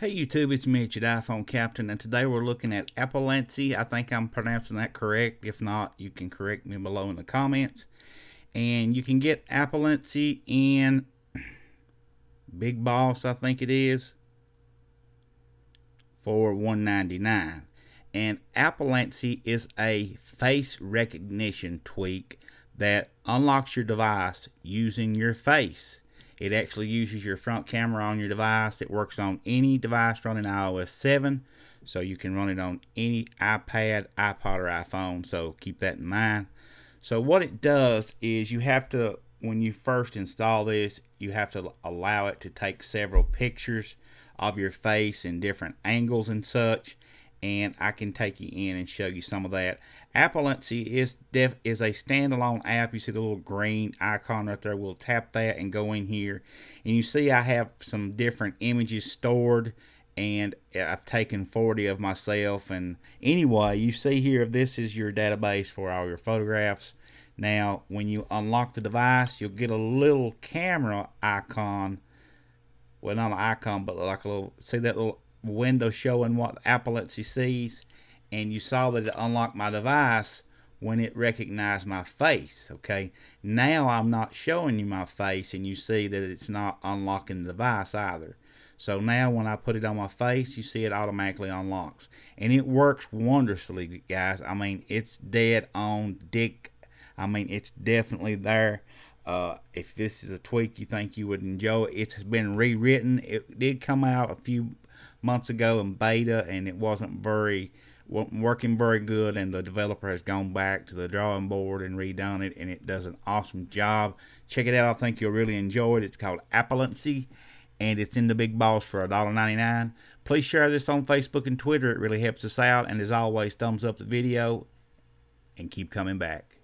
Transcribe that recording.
Hey YouTube, it's Mitch at iPhone Captain, and today we're looking at Appellancy. I think I'm pronouncing that correct. If not, you can correct me below in the comments. And you can get Appellancy in Big Boss, I think it is, for 199. And Appellancy is a face recognition tweak that unlocks your device using your face. It actually uses your front camera on your device. It works on any device running iOS 7. So you can run it on any iPad, iPod, or iPhone. So keep that in mind. So what it does is you have to, when you first install this, you have to allow it to take several pictures of your face in different angles and such and I can take you in and show you some of that. Appellancy is def is a standalone app. You see the little green icon right there. We'll tap that and go in here, and you see I have some different images stored, and uh, I've taken 40 of myself. And anyway, you see here this is your database for all your photographs. Now, when you unlock the device, you'll get a little camera icon. Well, not an icon, but like a little. See that little window showing what Appellancy sees and you saw that it unlocked my device when it recognized my face okay? Now I'm not showing you my face and you see that it's not unlocking the device either. So now when I put it on my face you see it automatically unlocks. And it works wondrously guys. I mean it's dead on dick. I mean it's definitely there. Uh, if this is a tweak you think you would enjoy, it's been rewritten. It did come out a few months ago in beta, and it wasn't very working very good. And the developer has gone back to the drawing board and redone it, and it does an awesome job. Check it out. I think you'll really enjoy it. It's called Appellancy, and it's in the big boss for $1.99. Please share this on Facebook and Twitter. It really helps us out. And as always, thumbs up the video and keep coming back.